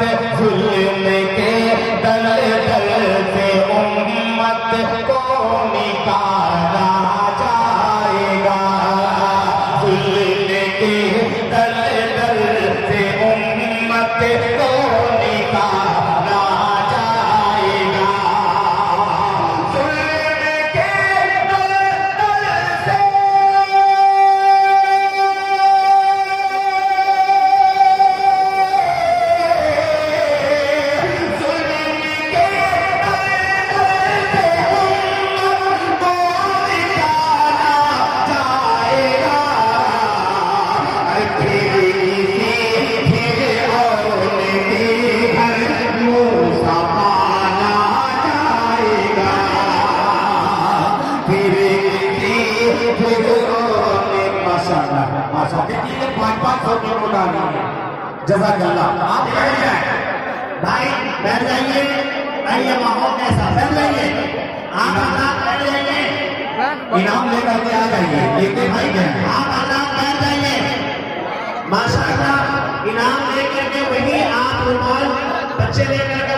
ظلم کے پانچ پانچ سو کی نوٹ آ گئی جزاک اللہ آپ بیٹھ جائیں بھائی بیٹھ جائیے بھائی یہ ماحول کیسا بیٹھ جائیے آپ آزاد بیٹھ جائیے انعام لے کر کے آ جائیے لے کے بھائی جائیں آپ آزاد بیٹھ جائیے ماشاء اللہ انعام لے کر کے وہی آپ رومال بچے لے کر کے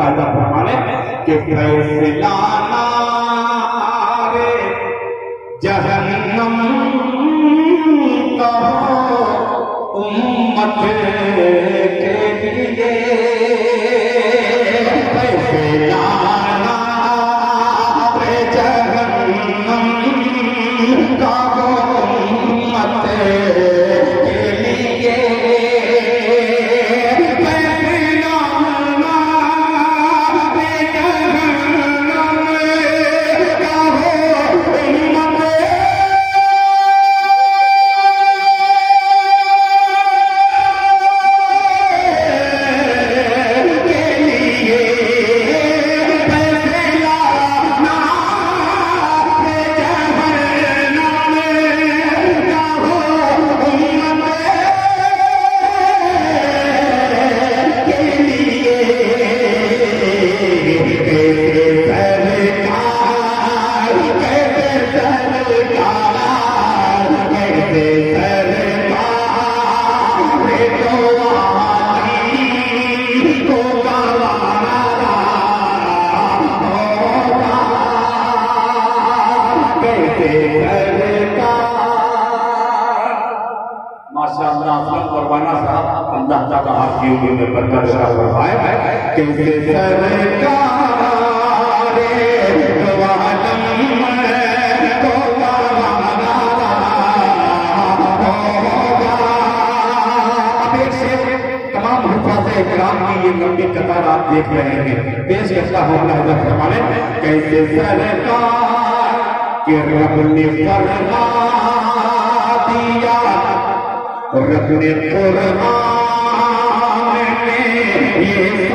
ملاحظہ فرمانے کہ فیصلہ نار جہنم کا امت کے لیے کی عمر میں برکت عطا فرمائے کیونکہ سرکار دو تمام حفاظ اکرام کی یہ لمبی قطار آپ دیکھ رہے ہیں۔ پیش کرتا ہوں اللہ حضرت فرمانے، کیسے سرکار کہ رب نے فرما دیا، رب نے قرآن میں یہ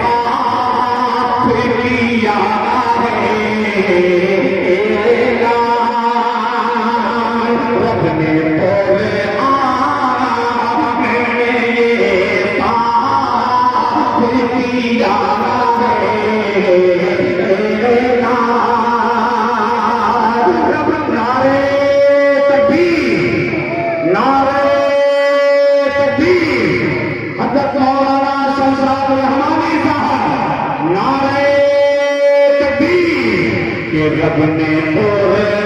تکبیر کہ